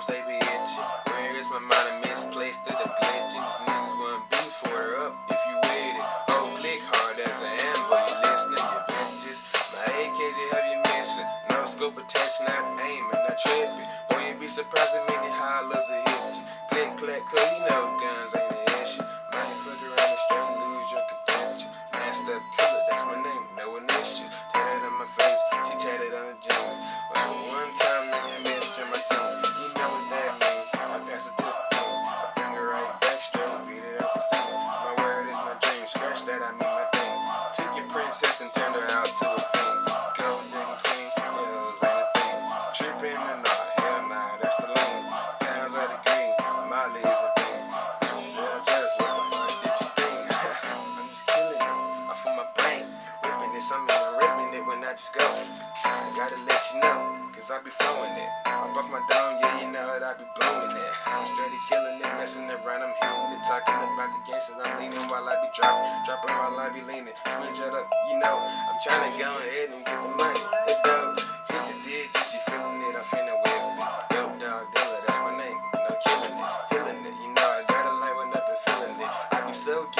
Sometimes they be itching. Where is my mind misplaced through the legends? Niggas wouldn't be for up if you wait it. oh click hard as I am, but you listening, you bitches. My AKs you have you missing. No scope attention, not aiming, not tripping. Boy, you be surprised at many high loves are hitting. Click, click, click, you know guns ain't an issue. Money flick around the straight, lose your contention. Master step killer, that's my name, no initiative. I'm even ripping I'm it when I just go. I gotta let you know, cause I be flowing it. Up off my dome, yeah, you know that I be blowing it. I'm steady killing it, messing around, I'm hitting it, talking about the gangsters. I'm leaning while I be dropping, dropping while I be leaning. Switch it up, you know, céu